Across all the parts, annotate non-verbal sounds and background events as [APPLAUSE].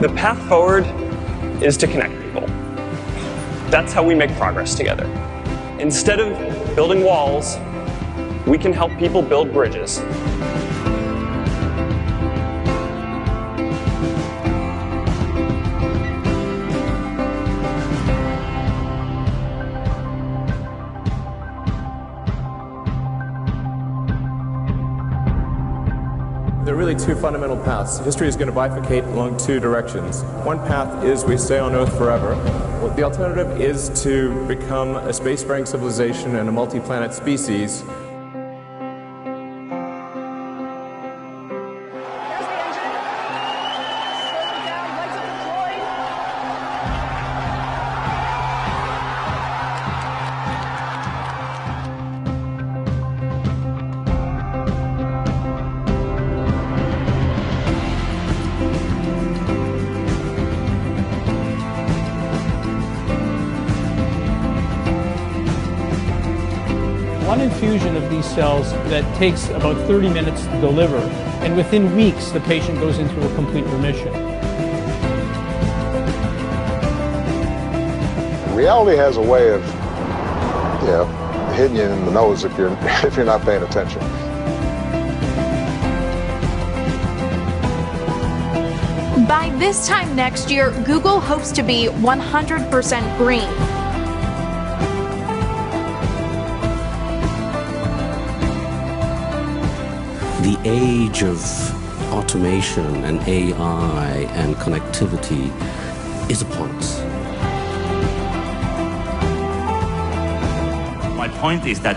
The path forward is to connect people. That's how we make progress together. Instead of building walls, we can help people build bridges. There are really two fundamental paths. History is going to bifurcate along two directions. One path is we stay on Earth forever. Well, the alternative is to become a spacefaring civilization and a multi-planet species One infusion of these cells that takes about 30 minutes to deliver, and within weeks the patient goes into a complete remission. Reality has a way of, you know, hitting you in the nose if you're [LAUGHS] if you're not paying attention. By this time next year, Google hopes to be 100% green. The age of automation and AI and connectivity is upon us. My point is that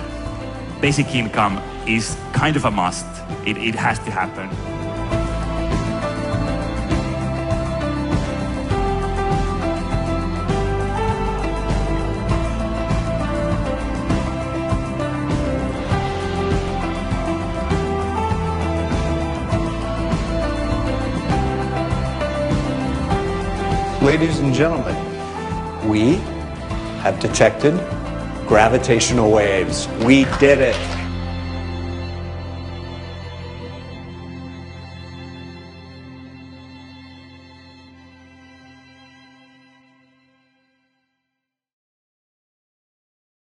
basic income is kind of a must. It, it has to happen. Ladies and gentlemen, we have detected gravitational waves. We did it.